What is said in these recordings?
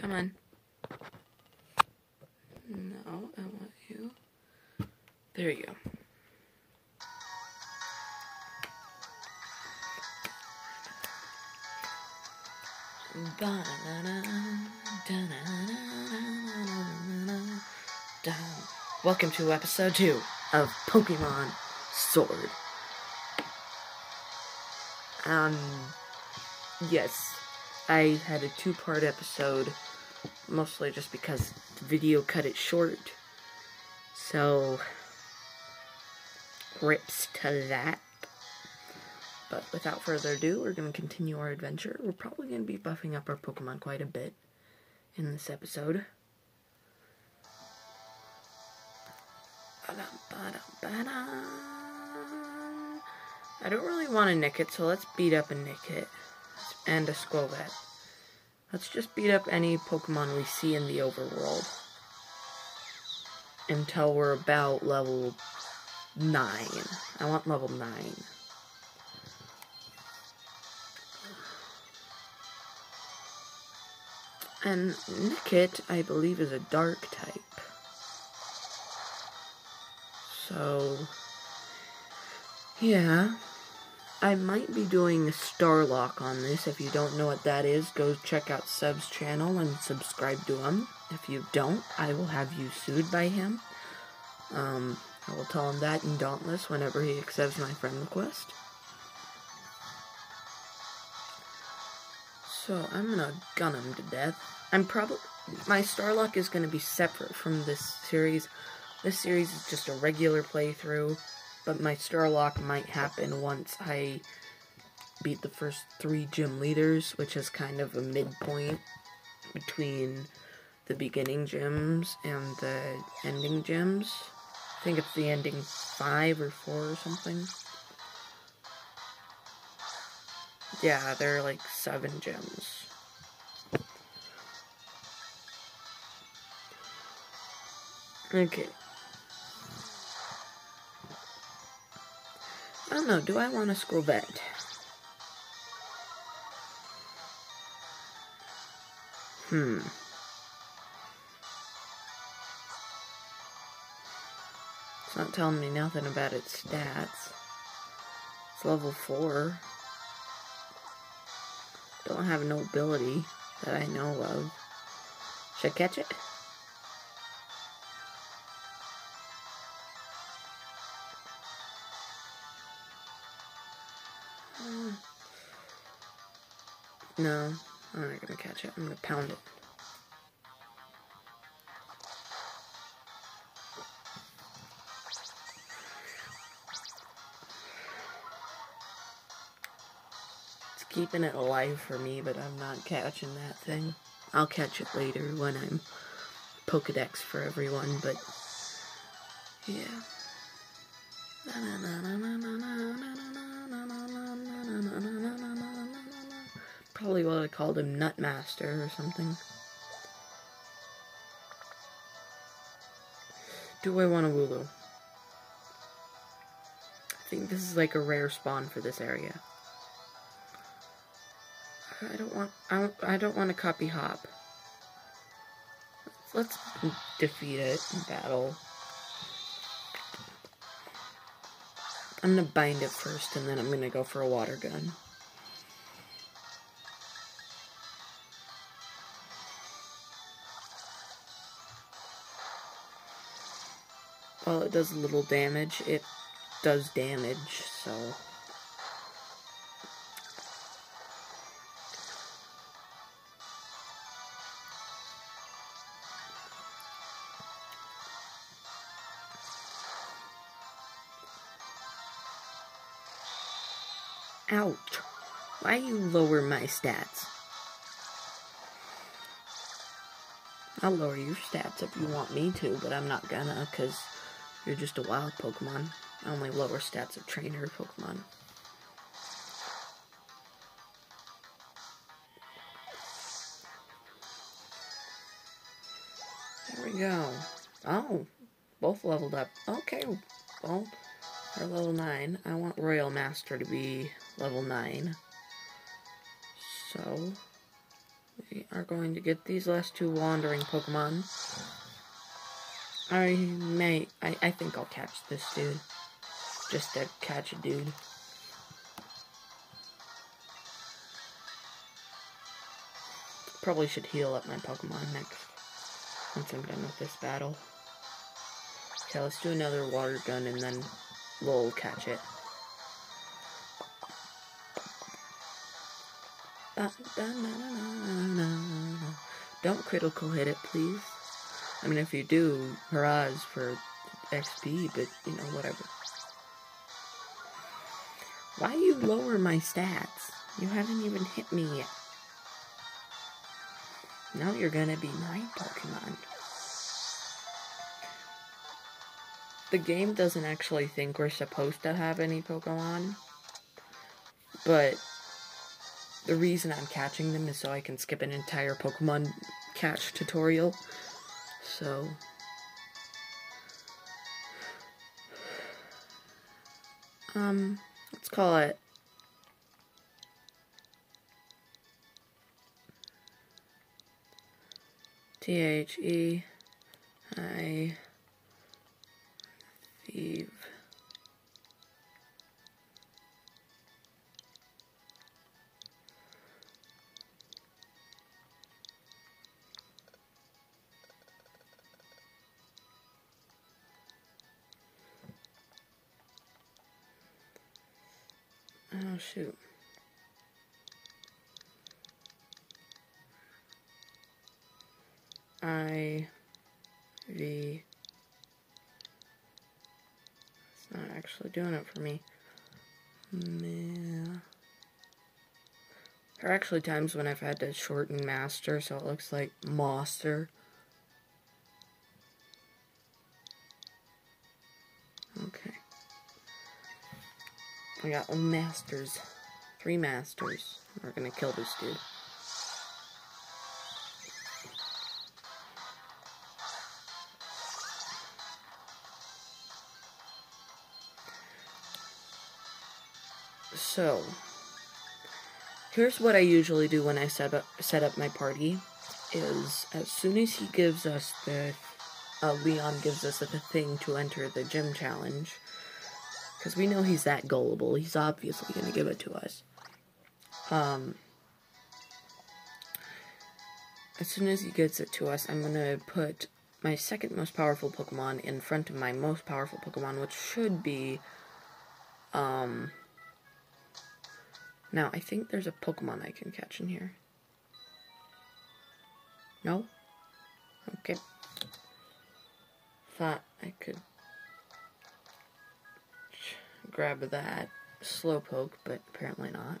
Come on. No, I want you. There you go. Welcome to episode 2 of Pokemon Sword. Um, yes, I had a two part episode, mostly just because the video cut it short. So, rips to that. But without further ado, we're going to continue our adventure. We're probably going to be buffing up our Pokemon quite a bit in this episode. I don't really want to nick it, so let's beat up a Nickit and a Skwovet. Let's just beat up any Pokemon we see in the overworld until we're about level 9. I want level 9. And Nickit, I believe, is a dark type. So, yeah. I might be doing a Starlock on this. If you don't know what that is, go check out Sub's channel and subscribe to him. If you don't, I will have you sued by him. Um, I will tell him that in Dauntless whenever he accepts my friend request. So, I'm gonna gun him to death. I'm probably... My Starlock is gonna be separate from this series. This series is just a regular playthrough, but my Starlock might happen once I beat the first three gym leaders, which is kind of a midpoint between the beginning gyms and the ending gyms. I think it's the ending five or four or something. Yeah, there are like seven gyms. Okay. Don't know, do I want a Skwovet? Hmm. It's not telling me nothing about its stats. It's level 4. Don't have no ability that I know of. Should I catch it? No, I'm not gonna catch it. I'm gonna pound it. It's keeping it alive for me, but I'm not catching that thing. I'll catch it later when I'm Pokedex for everyone, but yeah. Probably what I called him Nutmaster or something. Do I want a Wooloo? I think this is like a rare spawn for this area. I don't want I don't, I don't want to copy Hop. Let's defeat it in battle. I'm gonna bind it first and then I'm gonna go for a water gun. While it does a little damage, it does damage, so... Ouch. Why you lower my stats? I'll lower your stats if you want me to, but I'm not gonna, because you're just a wild Pokemon. Only lower stats of trainer Pokemon. There we go. Oh, both leveled up. Okay, well, we're level 9. I want Royal Master to be level 9. So, we are going to get these last two wandering Pokemon. I may, I, I think I'll catch this dude. Just to catch a dude. Probably should heal up my Pokemon next. Once I'm done with this battle. Okay, let's do another water gun and then we'll catch it. Don't critical hit it, please. I mean, if you do, hurrahs for XP, but, you know, whatever. Why you lower my stats? You haven't even hit me yet. Now you're gonna be my Pokemon. The game doesn't actually think we're supposed to have any Pokemon, but the reason I'm catching them is so I can skip an entire Pokemon catch tutorial. So, um, let's call it T H E I Thieve. Oh shoot. I V It's not actually doing it for me. There are actually times when I've had to shorten master so it looks like monster. We got masters. Three masters. We're gonna kill this dude. So, here's what I usually do when I set up set up my party. Is as soon as he gives us the uh, Leon gives us the thing to enter the gym challenge, because we know he's that gullible. He's obviously going to give it to us. Um, as soon as he gets it to us, I'm going to put my second most powerful Pokemon in front of my most powerful Pokemon, which should be, um, now I think there's a Pokemon I can catch in here. No? Okay. Thought I could grab that Slowpoke, but apparently not.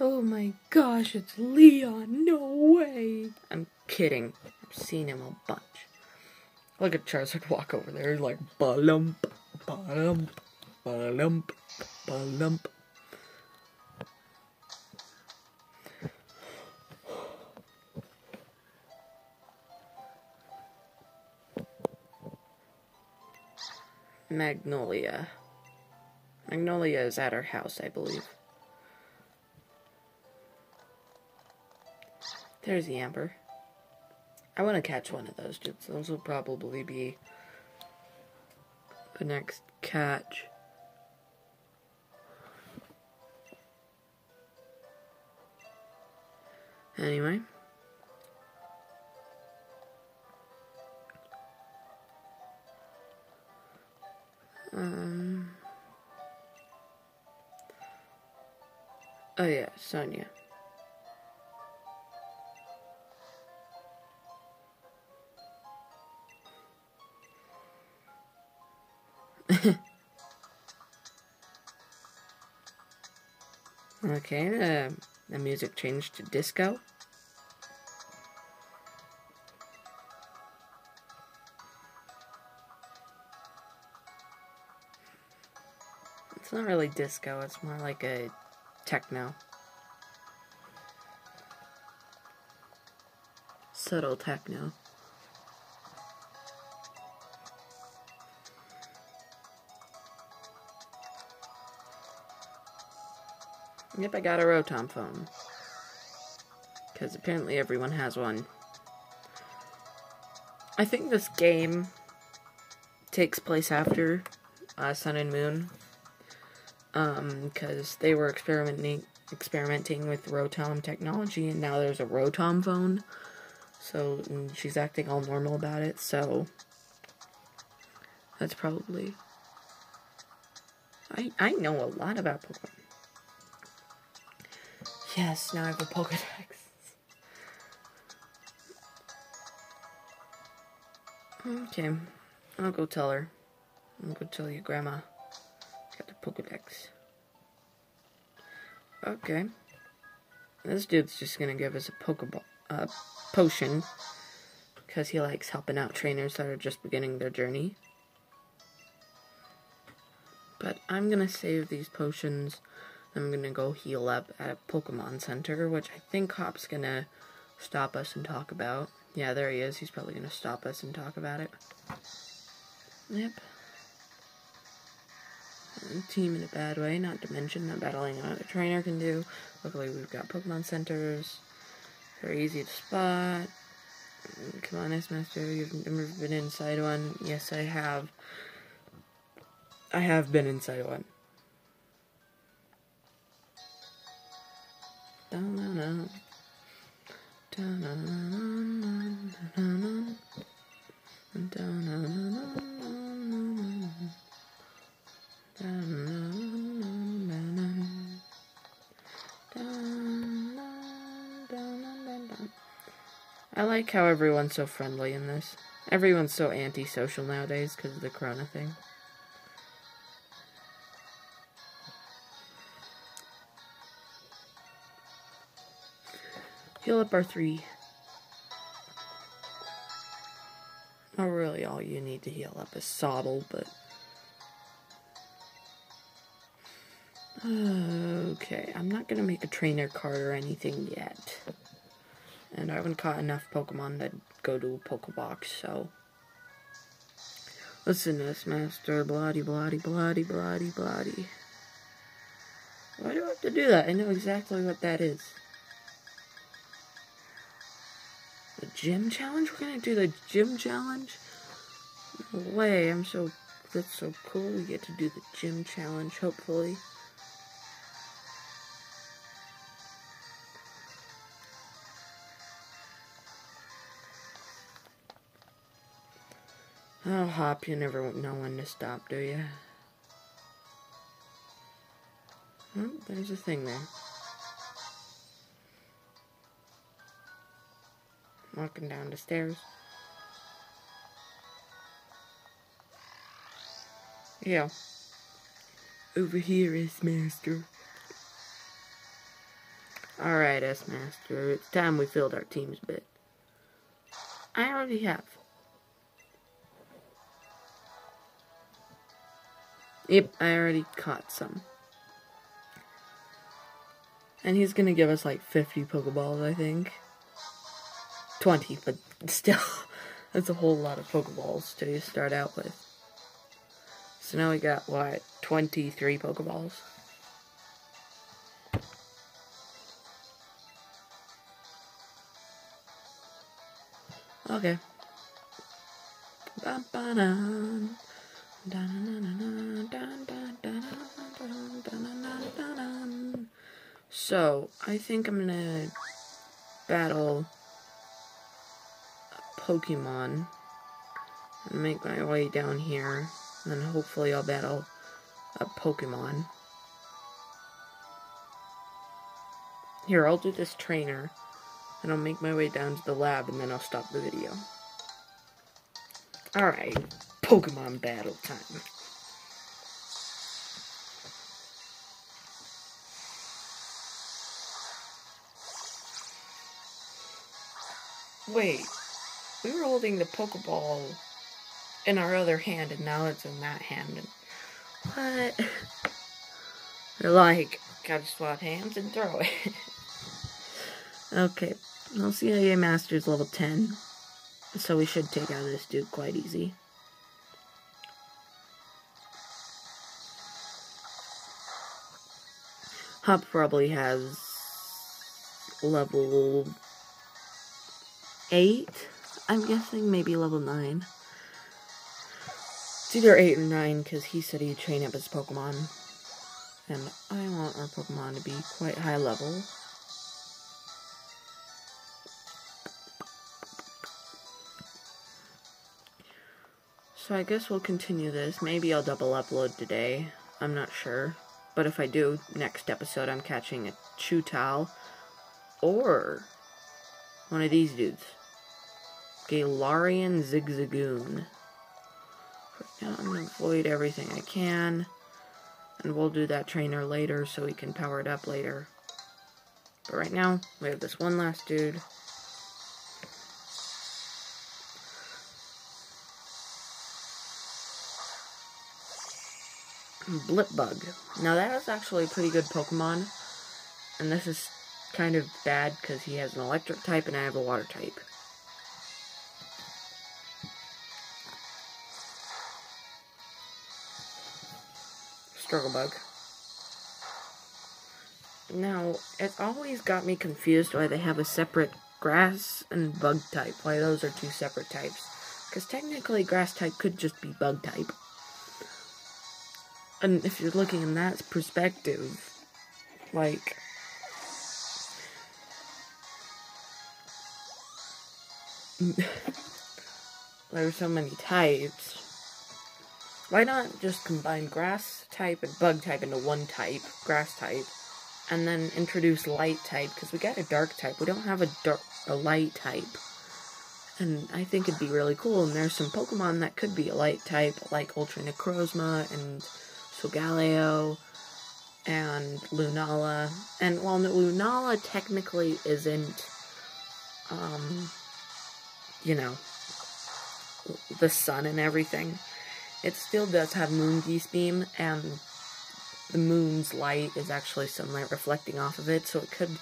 Oh my gosh, it's Leon! No way! I'm kidding. I've seen him a bunch. Look at Charizard walk over there, He's like, ba-lump, ba-lump, ba-lump, ba-lump. Magnolia. Magnolia is at our house, I believe. There's the Yamper. I want to catch one of those dudes. Those will probably be the next catch. Anyway. Um. Oh yeah, Sonia. okay, the, the music changed to disco. It's not really disco, it's more like a techno. Subtle techno. Yep, I got a Rotom phone. Because apparently everyone has one. I think this game takes place after uh, Sun and Moon. Um, because they were experimenting experimenting with Rotom technology, and now there's a Rotom phone. So she's acting all normal about it. So that's probably. I I know a lot about Pokemon. Yes, now I have a Pokedex. Okay, I'll go tell her. I'll go tell your grandma. Pokedex. Okay. This dude's just gonna give us a Pokeball, uh, potion. Because he likes helping out trainers that are just beginning their journey. But I'm gonna save these potions. I'm gonna go heal up at a Pokemon Center, which I think Hop's gonna stop us and talk about. Yeah, there he is. He's probably gonna stop us and talk about it. Yep. Team in a bad way, not to mention not battling another trainer can do. Luckily, we've got Pokemon Centers. Very easy to spot. Come on, S-Master, you've never been inside one. Yes, I have. I have been inside one. Like how everyone's so friendly in this. Everyone's so antisocial nowadays because of the corona thing. Heal up our three. Not really all you need to heal up is Sobble, but... Okay, I'm not gonna make a trainer card or anything yet. And I haven't caught enough Pokemon that go to a Pokebox, so... Listen to this, Master. Bloody, bloody, bloody, bloody, bloody. Why do I have to do that? I know exactly what that is. The gym challenge? We're gonna do the gym challenge? No way, I'm so... That's so cool. We get to do the gym challenge, hopefully. Oh, Hop, you never know when to stop, do you? Oh, there's a thing there. Walking down the stairs. Yeah. Over here, S-Master. Alright, S-Master. It's time we filled our teams bit. I already have. Yep, I already caught some. And he's gonna give us like 50 Pokeballs, I think. 20, but still, that's a whole lot of Pokeballs to start out with. So now we got, what, 23 Pokeballs? Okay. Ba -ba. So, I think I'm gonna battle a Pokemon and make my way down here. And then hopefully I'll battle a Pokemon. Here, I'll do this trainer. And I'll make my way down to the lab and then I'll stop the video. Alright. Pokemon battle time. Wait, we were holding the Pokeball in our other hand, and now it's in that hand. And what? They're like, gotta swap hands and throw it. okay, i'll see LCIA Master's level 10, so we should take out this dude quite easy. Hop probably has level 8, I'm guessing, maybe level 9. It's either 8 or 9, because he said he'd train up his Pokemon. And I want our Pokemon to be quite high level. So I guess we'll continue this. Maybe I'll double upload today. I'm not sure. But if I do, next episode I'm catching a Chewtle or one of these dudes. Galarian Zigzagoon. I'm gonna avoid everything I can. And we'll do that trainer later so we can power it up later. But right now, we have this one last dude. Blipbug. Now that is actually a pretty good Pokemon. And this is kind of bad because he has an electric type and I have a water type. Struggle Bug. Now, it's always got me confused why they have a separate grass and bug type. Why those are two separate types. Because technically grass type could just be bug type. And if you're looking in that perspective, like, there are so many types. Why not just combine grass type and bug type into one type, grass type, and then introduce light type, because we got a dark type. We don't have a dark, a light type. And I think it'd be really cool, and there's some Pokemon that could be a light type, like Ultra Necrozma and Solgaleo and Lunala. And while Lunala technically isn't, um, you know, the sun and everything, it still does have Moongeist Beam, and the moon's light is actually sunlight reflecting off of it, so it could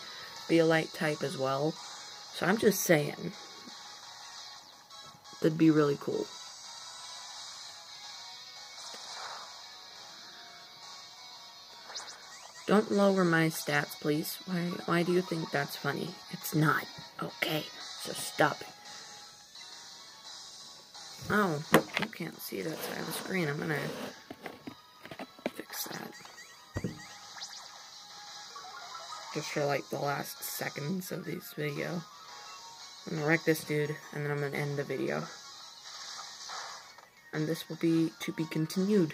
be a light type as well. So I'm just saying, that'd be really cool. Don't lower my stats, please. Why, why do you think that's funny? It's not. Okay, so stop it. Oh, you can't see that side of the screen. I'm gonna fix that. Just for like the last seconds of this video. I'm gonna wreck this dude, and then I'm gonna end the video. And this will be to be continued.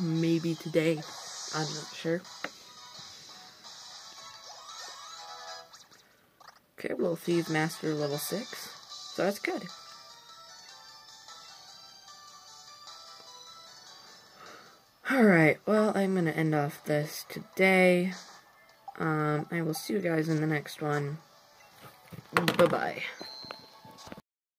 Maybe today. I'm not sure. Okay, Little Thief Master level 6. So that's good. Alright, well, I'm going to end off this today. Um, I will see you guys in the next one. Bye-bye.